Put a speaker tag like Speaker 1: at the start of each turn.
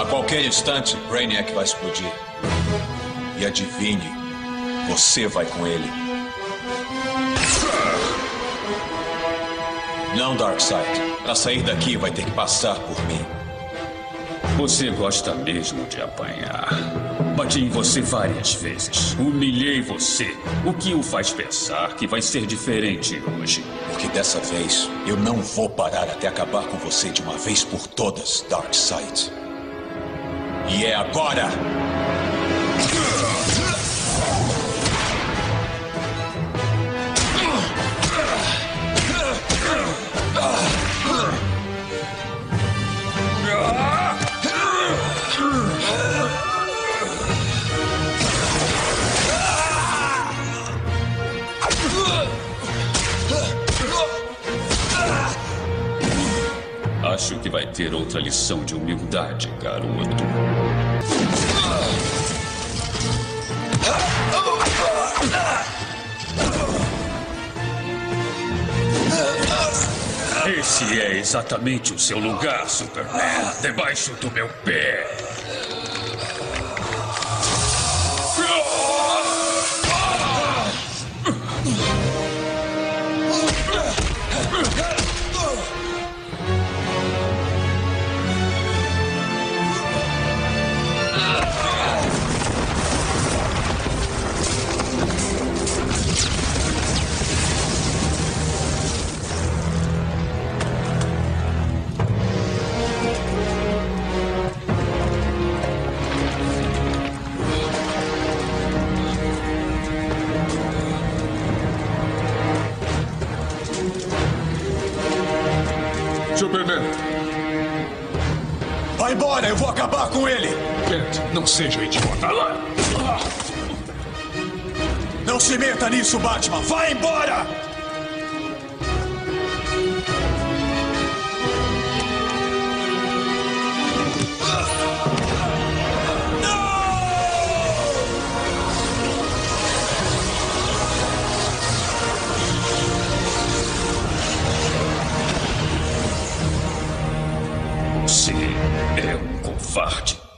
Speaker 1: A qualquer instante, Brainiac vai explodir. E adivinhe, você vai com ele. Não, Darkseid. Para sair daqui, vai ter que passar por mim.
Speaker 2: Você gosta mesmo de apanhar. Bati em você várias vezes. Humilhei você. O que o faz pensar que vai ser diferente hoje?
Speaker 1: Porque dessa vez eu não vou parar até acabar com você de uma vez por todas, Darkseid. E é agora!
Speaker 2: Acho que vai ter outra lição de humildade, garoto. Esse é exatamente o seu lugar, Superman. Debaixo do meu pé.
Speaker 3: Superman,
Speaker 1: Vai embora, eu vou acabar com ele!
Speaker 3: Kent, não seja idiota.
Speaker 1: Não se meta nisso, Batman! Vai embora!
Speaker 2: Você é um covarde.